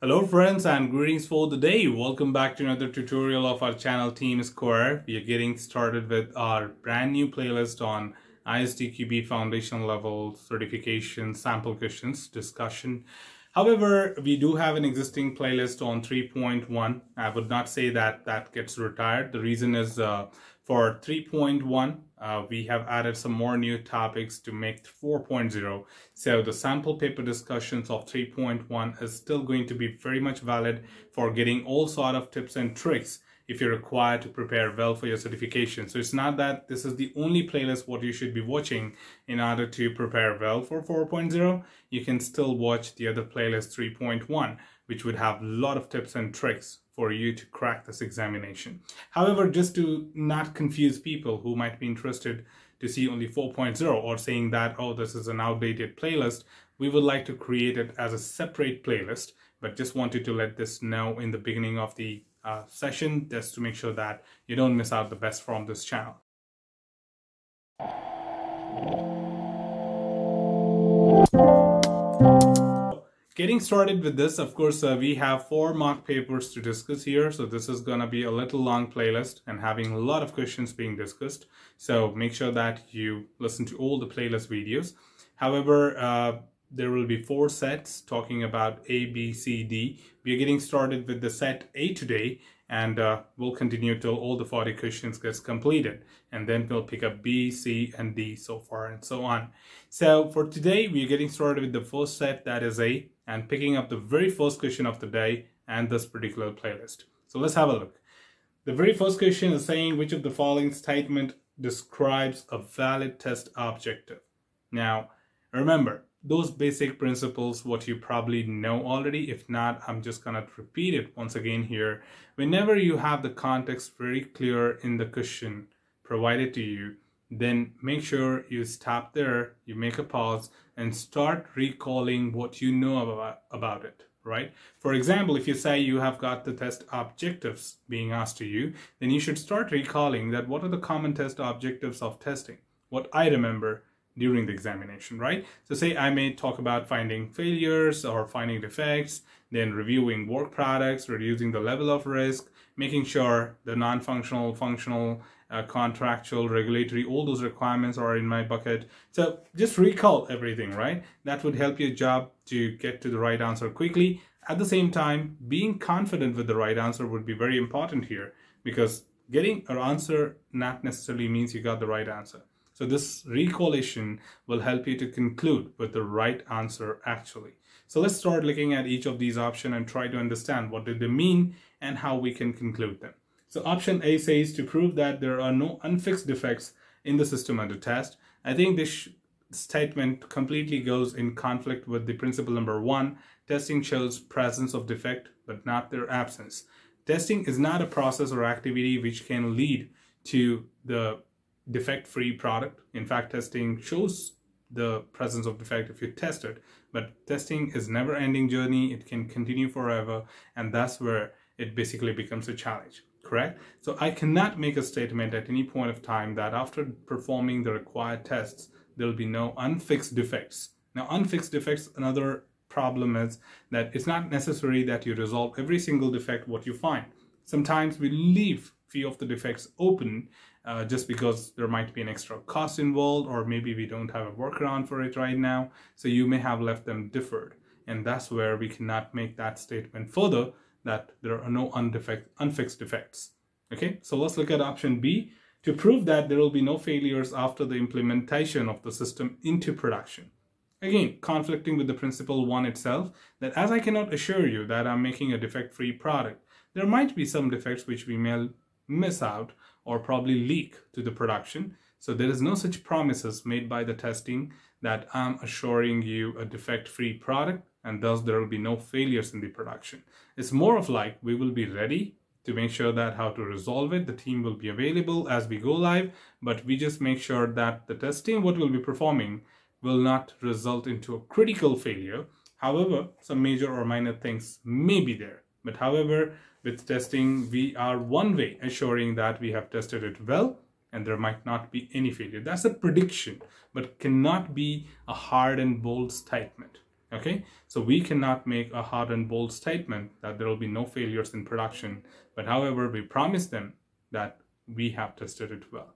Hello friends and greetings for the day. Welcome back to another tutorial of our channel TM Square. We are getting started with our brand new playlist on ISTQB foundation level certification sample questions discussion. However, we do have an existing playlist on 3.1. I would not say that that gets retired. The reason is uh, for 3.1, uh, we have added some more new topics to make 4.0. So the sample paper discussions of 3.1 is still going to be very much valid for getting all sort of tips and tricks if you're required to prepare well for your certification. So it's not that this is the only playlist what you should be watching in order to prepare well for 4.0. You can still watch the other playlist 3.1, which would have a lot of tips and tricks for you to crack this examination. However, just to not confuse people who might be interested to see only 4.0 or saying that, oh, this is an outdated playlist, we would like to create it as a separate playlist, but just wanted to let this know in the beginning of the uh, session just to make sure that you don't miss out the best from this channel. Getting started with this, of course, uh, we have four mock papers to discuss here. So this is going to be a little long playlist and having a lot of questions being discussed. So make sure that you listen to all the playlist videos. However, uh, there will be four sets talking about A, B, C, D. We are getting started with the set A today and uh, we'll continue till all the 40 questions gets completed and then we'll pick up B, C, and D so far and so on. So for today, we're getting started with the first set that is A and picking up the very first question of the day and this particular playlist. So let's have a look. The very first question is saying which of the following statement describes a valid test objective. Now, remember, those basic principles what you probably know already if not i'm just gonna repeat it once again here whenever you have the context very clear in the question provided to you then make sure you stop there you make a pause and start recalling what you know about, about it right for example if you say you have got the test objectives being asked to you then you should start recalling that what are the common test objectives of testing what i remember during the examination, right? So say I may talk about finding failures or finding defects, then reviewing work products, reducing the level of risk, making sure the non-functional, functional, uh, contractual, regulatory, all those requirements are in my bucket. So just recall everything, right? That would help your job to get to the right answer quickly. At the same time, being confident with the right answer would be very important here because getting an answer not necessarily means you got the right answer. So this recollection will help you to conclude with the right answer actually. So let's start looking at each of these options and try to understand what do they mean and how we can conclude them. So option A says to prove that there are no unfixed defects in the system under test. I think this statement completely goes in conflict with the principle number one. Testing shows presence of defect, but not their absence. Testing is not a process or activity which can lead to the defect-free product. In fact, testing shows the presence of defect if you test it, but testing is never-ending journey. It can continue forever, and that's where it basically becomes a challenge, correct? So I cannot make a statement at any point of time that after performing the required tests, there'll be no unfixed defects. Now, unfixed defects, another problem is that it's not necessary that you resolve every single defect what you find. Sometimes we leave few of the defects open uh, just because there might be an extra cost involved or maybe we don't have a workaround for it right now. So you may have left them deferred. And that's where we cannot make that statement further that there are no undefect, unfixed defects. Okay, so let's look at option B to prove that there will be no failures after the implementation of the system into production. Again, conflicting with the principle one itself, that as I cannot assure you that I'm making a defect-free product, there might be some defects which we may miss out or probably leak to the production. So there is no such promises made by the testing that I'm assuring you a defect-free product and thus there will be no failures in the production. It's more of like we will be ready to make sure that how to resolve it. The team will be available as we go live, but we just make sure that the testing what we'll be performing will not result into a critical failure. However, some major or minor things may be there. But however, with testing, we are one way assuring that we have tested it well and there might not be any failure. That's a prediction, but cannot be a hard and bold statement. Okay, so we cannot make a hard and bold statement that there will be no failures in production, but however, we promise them that we have tested it well.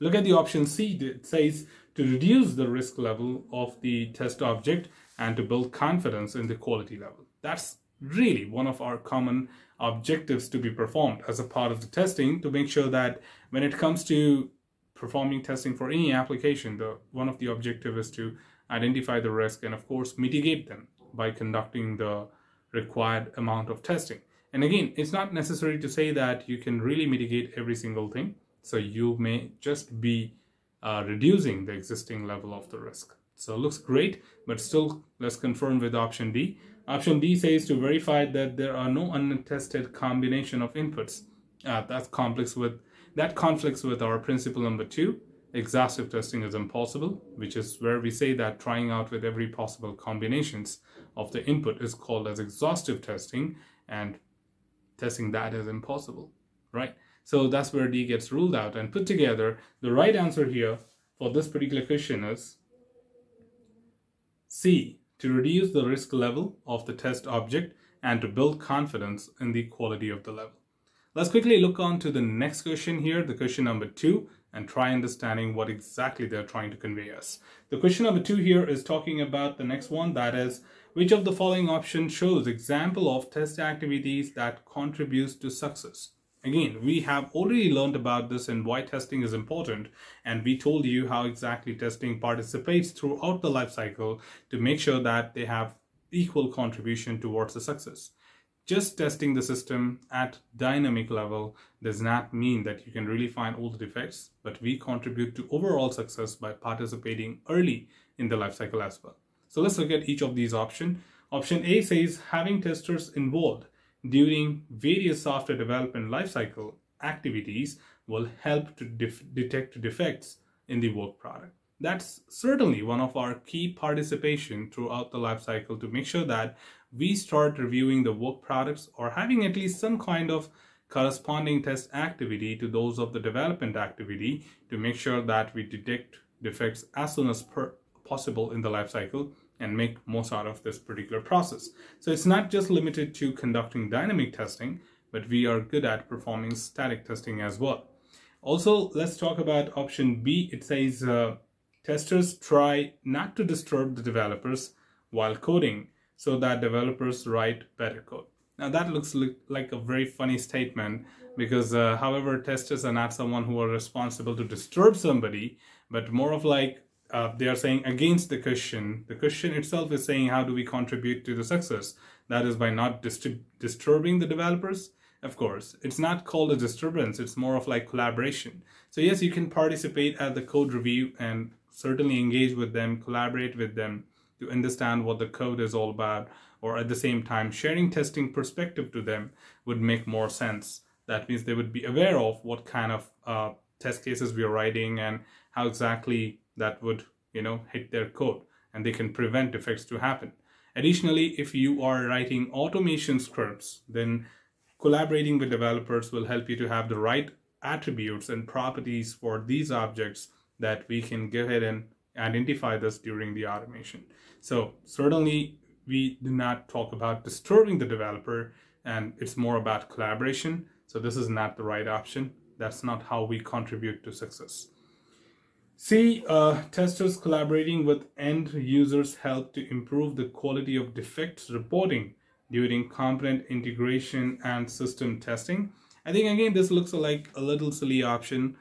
Look at the option C, it says to reduce the risk level of the test object and to build confidence in the quality level. That's really one of our common objectives to be performed as a part of the testing to make sure that when it comes to performing testing for any application, the one of the objective is to identify the risk and of course mitigate them by conducting the required amount of testing. And again, it's not necessary to say that you can really mitigate every single thing. So you may just be uh, reducing the existing level of the risk. So it looks great, but still let's confirm with option D. Option D says to verify that there are no untested combination of inputs. Uh, that conflicts with that conflicts with our principle number two. Exhaustive testing is impossible, which is where we say that trying out with every possible combinations of the input is called as exhaustive testing, and testing that is impossible, right? So that's where D gets ruled out and put together. The right answer here for this particular question is C, to reduce the risk level of the test object and to build confidence in the quality of the level. Let's quickly look on to the next question here, the question number two, and try understanding what exactly they're trying to convey us. The question number two here is talking about the next one, that is, which of the following options shows example of test activities that contributes to success? Again, we have already learned about this and why testing is important. And we told you how exactly testing participates throughout the life cycle to make sure that they have equal contribution towards the success. Just testing the system at dynamic level does not mean that you can really find all the defects, but we contribute to overall success by participating early in the life cycle as well. So let's look at each of these options. Option A says having testers involved during various software development lifecycle activities will help to detect defects in the work product. That's certainly one of our key participation throughout the lifecycle to make sure that we start reviewing the work products or having at least some kind of corresponding test activity to those of the development activity to make sure that we detect defects as soon as possible in the life cycle and make most out of this particular process. So it's not just limited to conducting dynamic testing, but we are good at performing static testing as well. Also, let's talk about option B. It says uh, testers try not to disturb the developers while coding so that developers write better code. Now that looks like a very funny statement because uh, however testers are not someone who are responsible to disturb somebody but more of like uh, they are saying against the question. The question itself is saying how do we contribute to the success? That is by not disturbing the developers. Of course, it's not called a disturbance. It's more of like collaboration. So yes, you can participate at the code review and certainly engage with them, collaborate with them to understand what the code is all about. Or at the same time, sharing testing perspective to them would make more sense. That means they would be aware of what kind of uh, test cases we are writing and how exactly that would you know hit their code and they can prevent defects to happen additionally if you are writing automation scripts then collaborating with developers will help you to have the right attributes and properties for these objects that we can go ahead and identify this during the automation so certainly we do not talk about disturbing the developer and it's more about collaboration so this is not the right option that's not how we contribute to success C. Uh, testers collaborating with end users help to improve the quality of defects reporting during component integration and system testing. I think again this looks like a little silly option.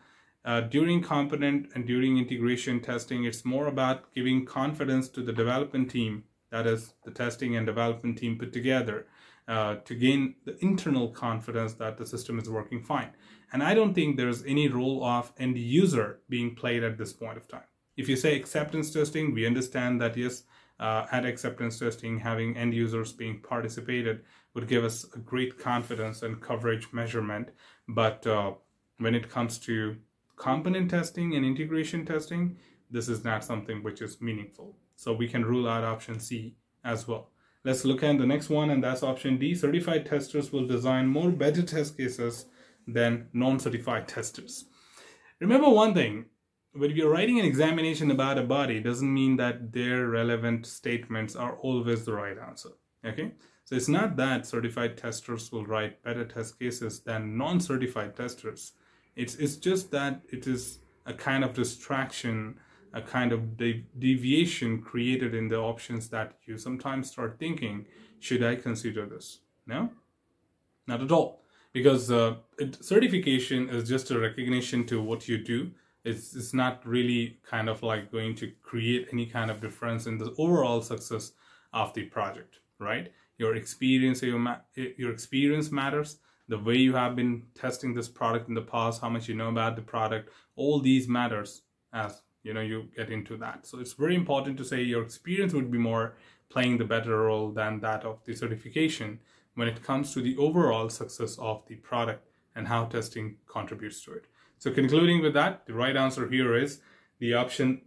Uh, during component and during integration testing, it's more about giving confidence to the development team, that is the testing and development team put together, uh, to gain the internal confidence that the system is working fine. And I don't think there's any role of end user being played at this point of time. If you say acceptance testing, we understand that yes, uh, at acceptance testing, having end users being participated would give us a great confidence and coverage measurement. But uh, when it comes to component testing and integration testing, this is not something which is meaningful. So we can rule out option C as well. Let's look at the next one and that's option D. Certified testers will design more better test cases than non-certified testers. Remember one thing, when you're writing an examination about a body, doesn't mean that their relevant statements are always the right answer. Okay, so it's not that certified testers will write better test cases than non-certified testers. It's it's just that it is a kind of distraction, a kind of de deviation created in the options that you sometimes start thinking, should I consider this? No, not at all. Because uh, it, certification is just a recognition to what you do. It's, it's not really kind of like going to create any kind of difference in the overall success of the project, right? Your experience, your, your experience matters the way you have been testing this product in the past, how much you know about the product, all these matters as you know you get into that. So it's very important to say your experience would be more playing the better role than that of the certification when it comes to the overall success of the product and how testing contributes to it. So concluding with that, the right answer here is the option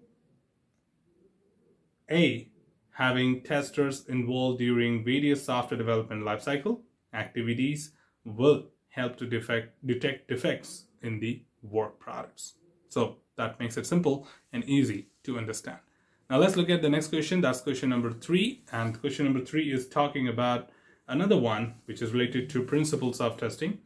A, having testers involved during various software development lifecycle activities will help to defect, detect defects in the work products. So that makes it simple and easy to understand. Now let's look at the next question. That's question number three. And question number three is talking about another one, which is related to principles of testing.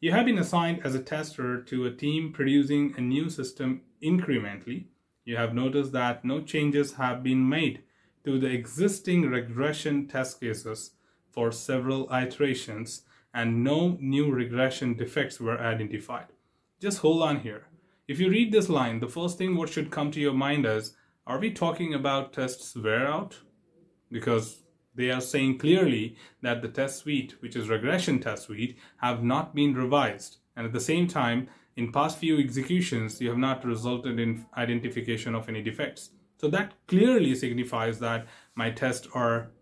You have been assigned as a tester to a team producing a new system incrementally. You have noticed that no changes have been made to the existing regression test cases for several iterations and no new regression defects were identified. Just hold on here. If you read this line, the first thing what should come to your mind is, are we talking about tests wear out? Because they are saying clearly that the test suite, which is regression test suite, have not been revised. And at the same time, in past few executions, you have not resulted in identification of any defects. So that clearly signifies that my tests are,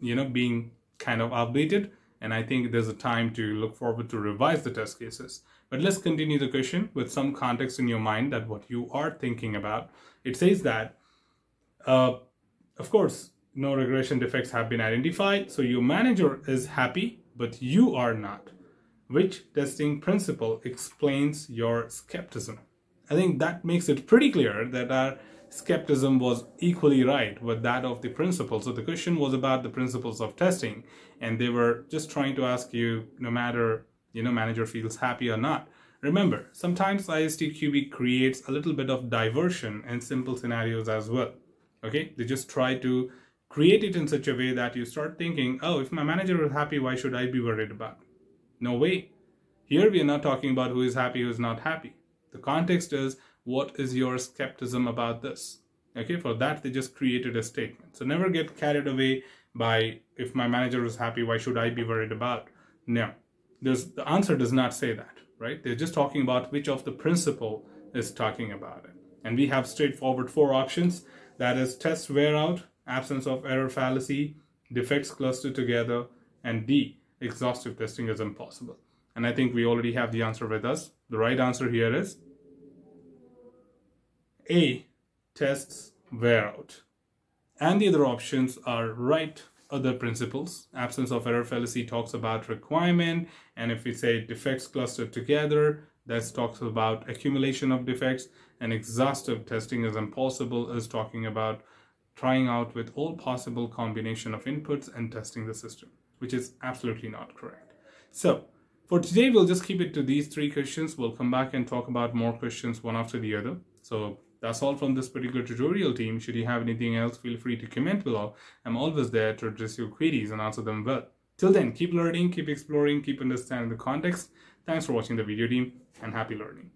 you know, being kind of outdated and I think there's a time to look forward to revise the test cases. But let's continue the question with some context in your mind that what you are thinking about. It says that, uh, of course, no regression defects have been identified, so your manager is happy, but you are not. Which testing principle explains your skepticism? I think that makes it pretty clear that our skepticism was equally right with that of the principles. So the question was about the principles of testing, and they were just trying to ask you, no matter you know manager feels happy or not. Remember, sometimes ISTQB creates a little bit of diversion in simple scenarios as well. Okay, they just try to create it in such a way that you start thinking, oh, if my manager is happy, why should I be worried about? No way. Here we are not talking about who is happy, who is not happy. The context is what is your skepticism about this? Okay, for that they just created a statement. So never get carried away by if my manager is happy, why should I be worried about? No, there's the answer does not say that, right? They're just talking about which of the principle is talking about it. And we have straightforward four options. That is test wear out, absence of error fallacy, defects clustered together, and D, exhaustive testing is impossible. And I think we already have the answer with us. The right answer here is a tests wear out. And the other options are right other principles. Absence of error fallacy talks about requirement. And if we say defects clustered together, that talks about accumulation of defects. And exhaustive testing is impossible is talking about trying out with all possible combination of inputs and testing the system, which is absolutely not correct. So for today, we'll just keep it to these three questions. We'll come back and talk about more questions one after the other. So that's all from this particular tutorial team. Should you have anything else, feel free to comment below. I'm always there to address your queries and answer them well. Till then, keep learning, keep exploring, keep understanding the context. Thanks for watching the video team and happy learning.